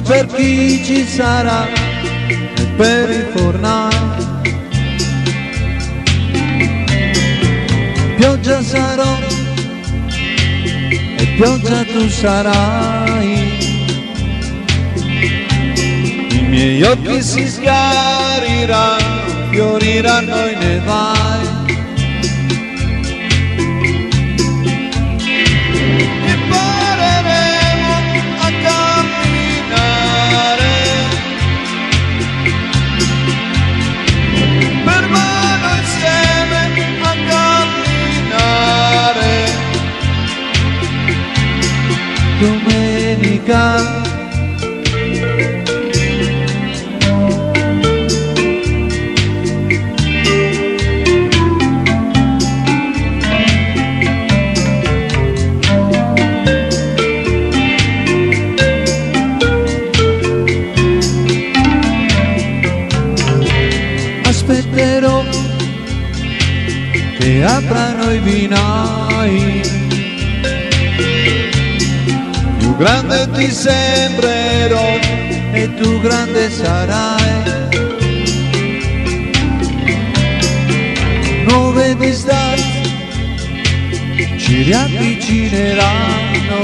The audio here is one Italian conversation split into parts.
per chi ci sarà e per i fornai. Pioggia sarò e pioggia tu sarai. I miei occhi si schiariranno, fioriranno i nevai. Domenica aspetterò che aprano i vinai. Grande ti sembrerò e tu grande sarai. Nuove distanze ci riavvicineranno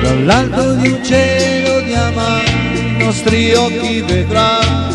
dall'alto di un cielo di amare i nostri occhi vedranno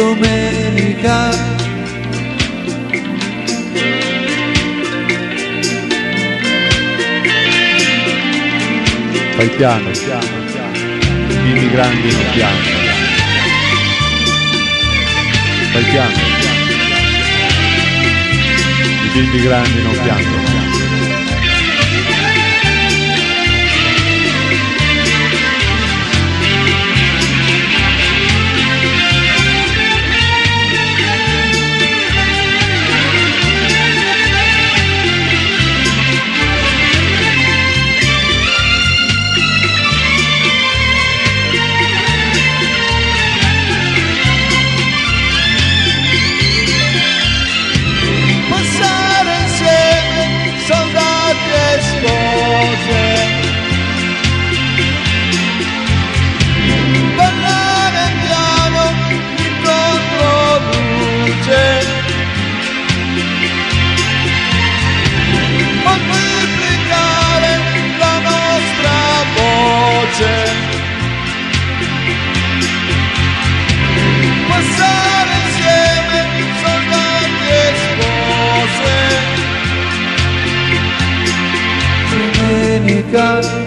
domenica Fai piano, piano, piano. I bimbi grandi non piano. Fai piano, piano. I bimbi grandi non piangono. Spose domenica